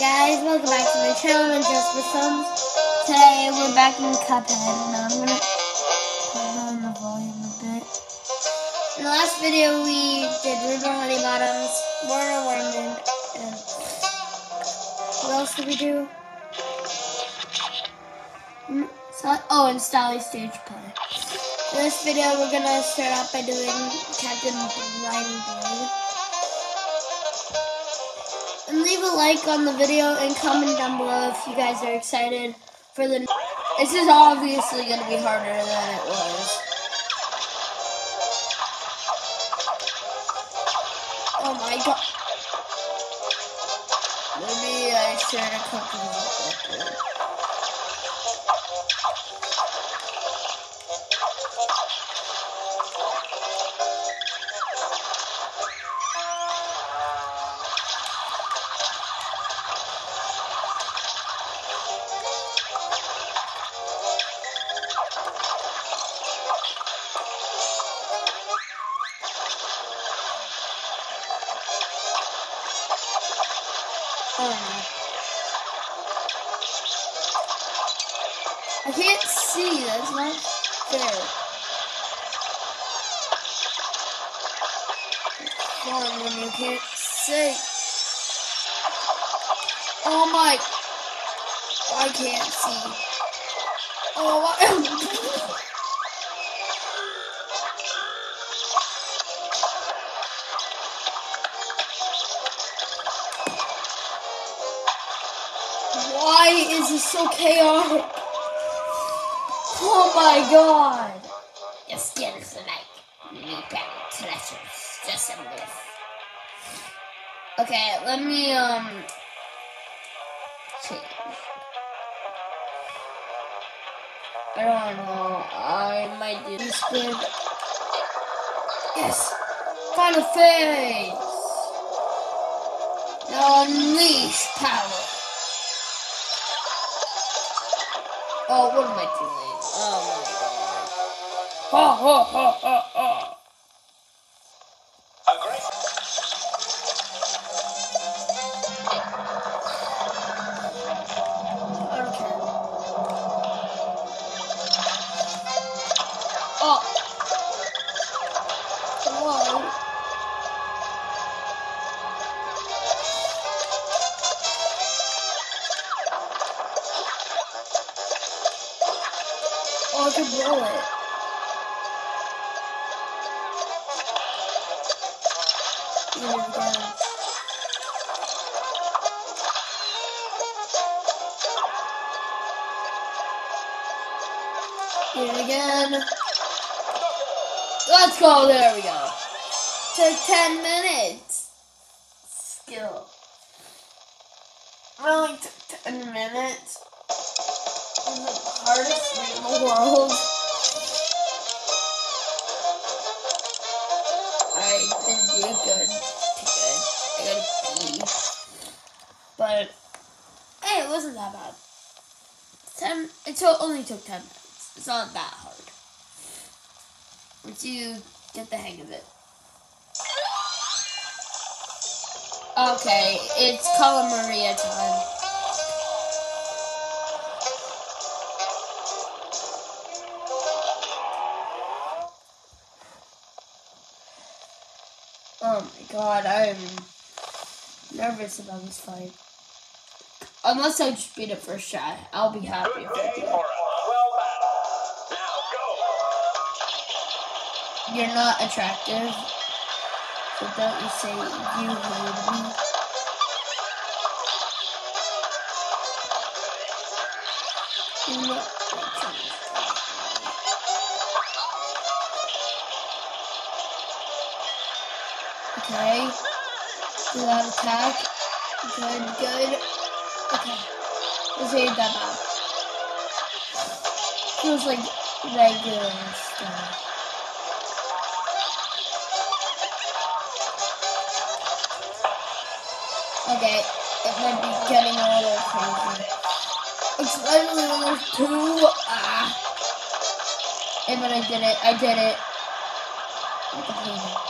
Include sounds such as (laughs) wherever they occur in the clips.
guys, welcome back to my channel, I'm Jasper Films. Today we're back in Cuphead, and I'm gonna turn on the volume a bit. In the last video we did River Honey Bottoms, Werner Werman, and what else did we do? Mm, oh, and Sally Stageplay. In this video we're gonna start out by doing Captain Brineybeard. Leave a like on the video and comment down below if you guys are excited for the. This is obviously going to be harder than it was. Oh my god. Maybe I should have cooked it up. Oh Fun when you can't see. Oh my. I can't see. Oh my. (laughs) Why is this so chaotic? Oh my god! Your skin is like new treasures. Just a myth. Okay, let me um change. I don't know. I might do this good. Yes! Final phase! Now unleash power! Oh, what am I doing? Oh my god. Ha ha ha ha ha. I could blow it. Here again. Let's go. There we go. Took 10 minutes. Skill. Only took 10 minutes. I didn't do good. Good. I gotta pee. But, hey, it wasn't that bad. Ten, it only took 10 minutes. It's not that hard. Once you get the hang of it. Okay, it's Cala Maria time. Oh my god, I'm nervous about this fight. Unless I just beat it first shot, I'll be happy if I Day for swell battle. Now go. You're not attractive, so don't you say you hate me. Okay. Do that attack. Good, good. Okay. This ain't that bad. Feels like regular stuff. Okay, it might be getting a little crazy. Especially when there's two. Ah. Hey, but I did it. I did it. I.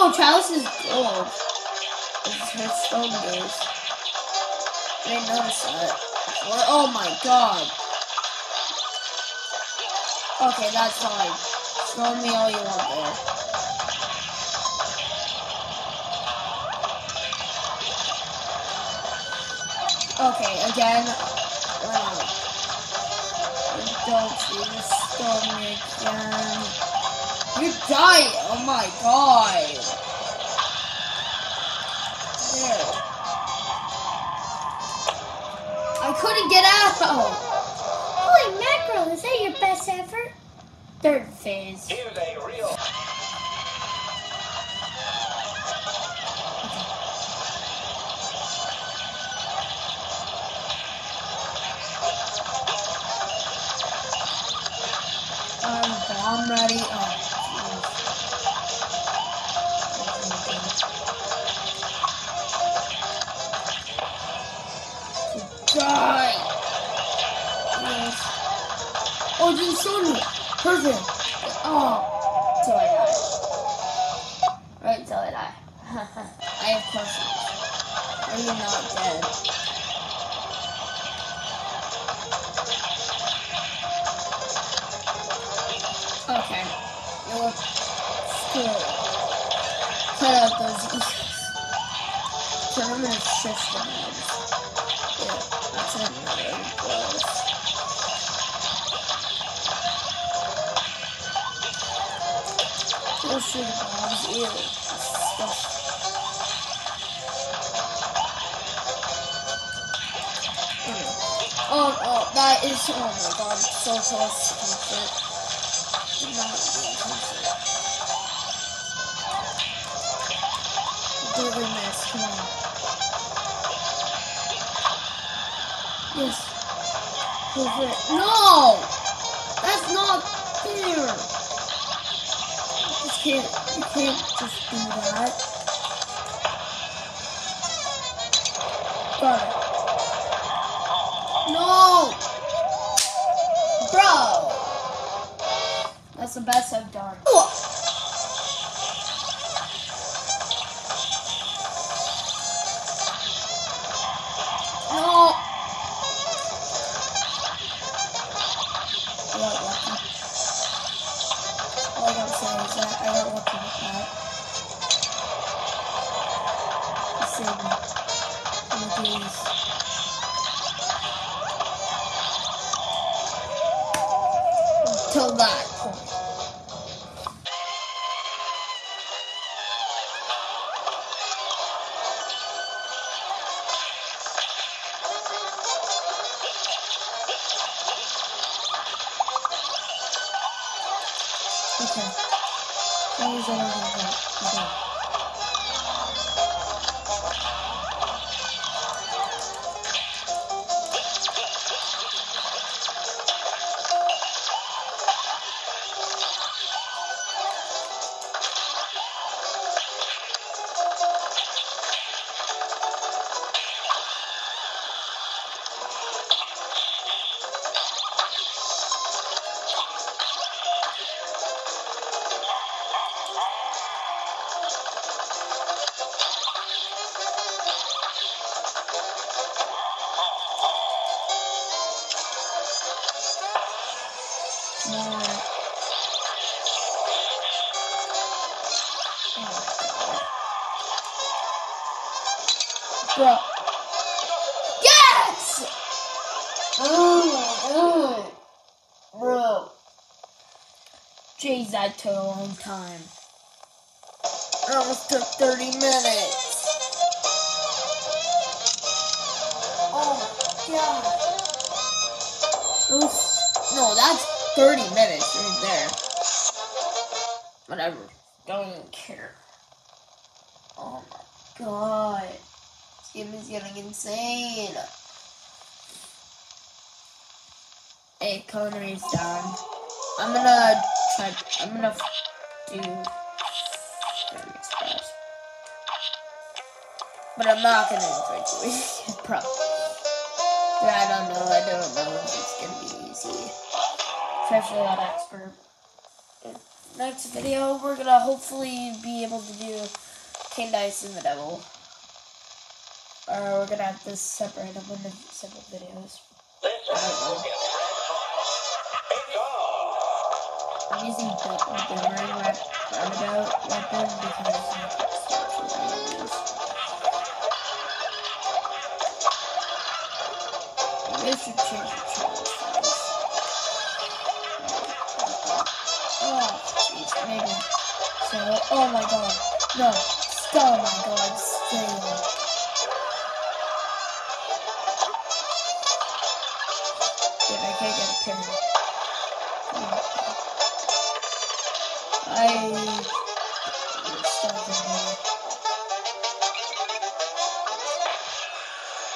Oh, Chalice is gold. This is her stone base. I didn't notice that. Oh my god. Okay, that's fine. Throw me all you want there. Okay, again. Wow. Don't please stone me again. You die! Oh my god! There. I couldn't get out! Holy mackerel, is that your best effort? Third phase. Here's a real. Bomb ready. Oh, Showed me. Perfect. Oh, till I die. Right till I die. (laughs) I have questions. Are you not dead? Okay. You look scared. Cut out those ears. So I'm gonna shift Disgusting. Anyway. Mm. Oh, oh, that is, oh my god, so close to comfort. Yes. No! That's not fair! Just can't, you can't just do that. Got it. No! Bro! That's the best I've done. No! Bro. Yes! Oh, oh. Bro. Jeez, that took a long time. It almost took 30 minutes. Oh my god. Was, no, that's 30 minutes right there. Whatever. Don't even care. Oh my god. Game is getting insane. Hey, Connery's down. I'm gonna try. I'm gonna do But I'm not gonna invite you. (laughs) Pro. I don't know. I don't know if it's gonna be easy. Especially on expert. Next video, we're gonna hopefully be able to do King Dice and the Devil. Or we're gonna have to separate them into separate videos. This. I'm using the boomerang weapon because I should change the channel. Oh, jeez, maybe. So, oh my god. No. Oh my god, stay.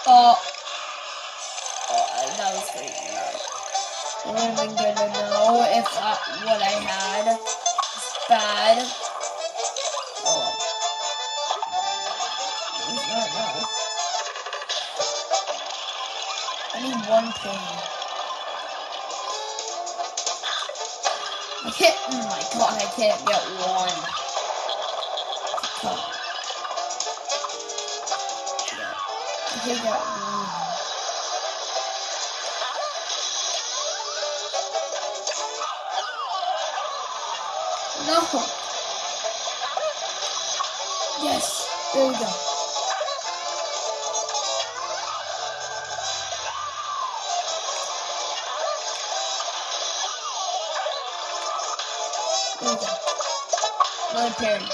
Oh. Oh, I- that was great. I been good to know if I, what I had was bad. Oh. It's not now. I need one pin. I can't. Oh my god, I can't get one. No. Yes. There we go. There go. Another parry.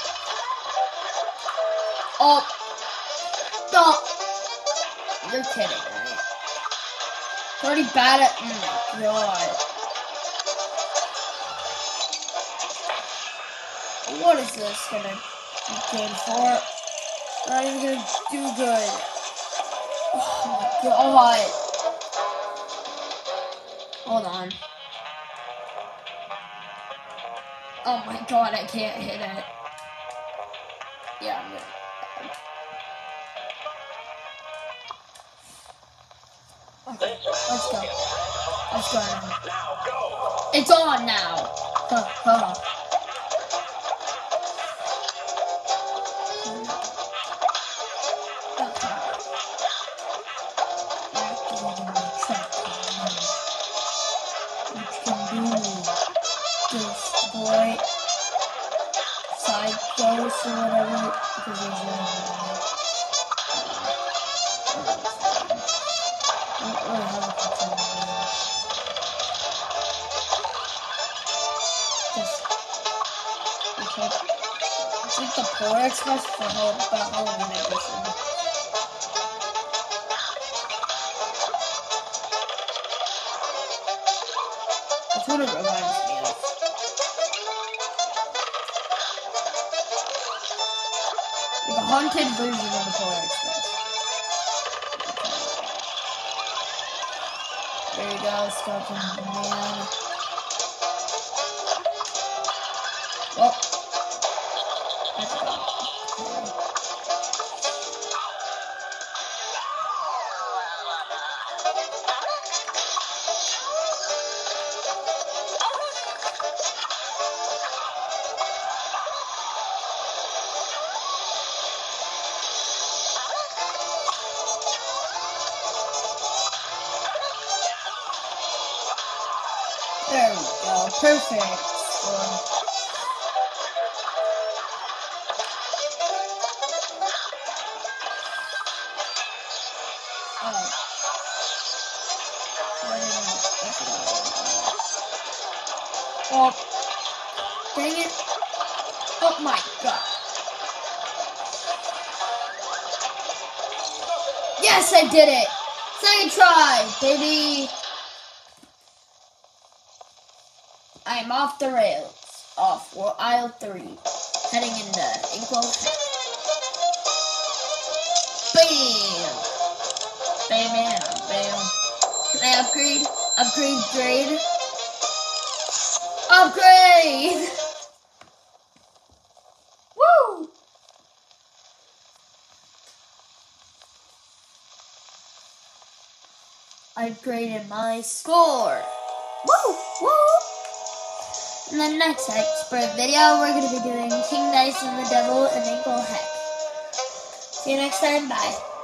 Oh. No. You're kidding, right? It's already bad at. Oh my god. What is this gonna be good for? Not even gonna do good. Oh my god. Hold on. Oh my god, I can't hit it. Yeah, I'm gonna. Okay, let's go. Let's go now. Go. It's on now. Huh, huh. Boy, the Polar Express for Hall- the Halloween edition. That's what it reminds me of. Like a haunted version of the Polar Express. There you go, skeleton man. Perfect. Oh. Wanted. Oh, dang it. Oh my god. Yes, I did it. Second try, baby. I'm off the rails. Off for aisle three. Heading into Inkwell. Bam! bam, bam, bam. Can I upgrade? Upgrade grade? Upgrade! (laughs) Woo! I upgraded my score. Woo! Woo! In the next expert video, we're going to be doing King Dice and the Devil and Ankle Heck. See you next time. Bye.